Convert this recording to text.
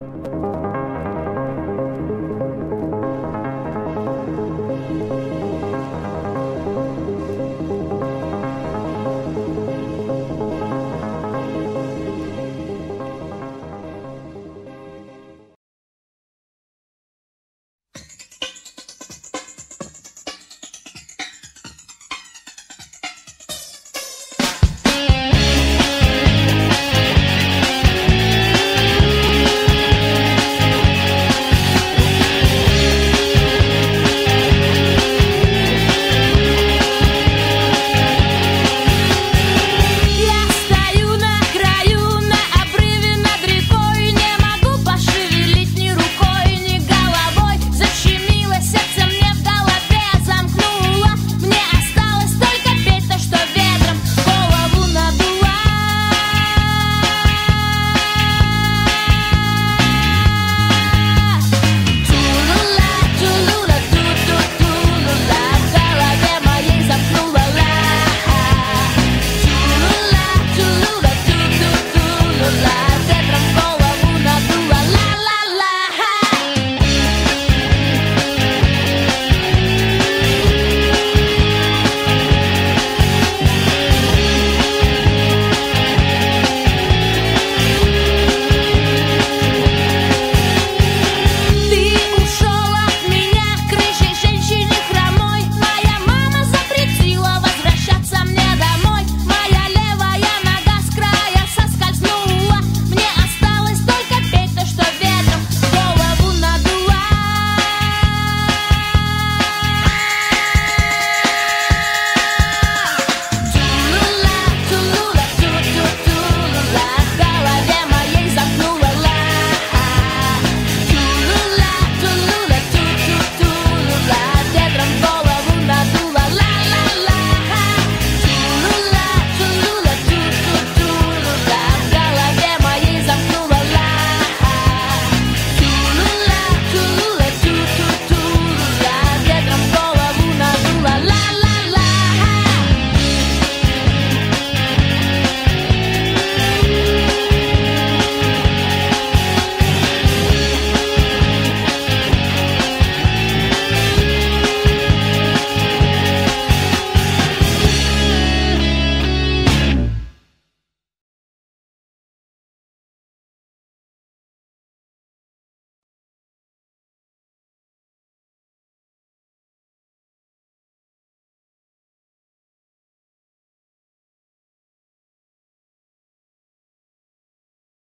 you.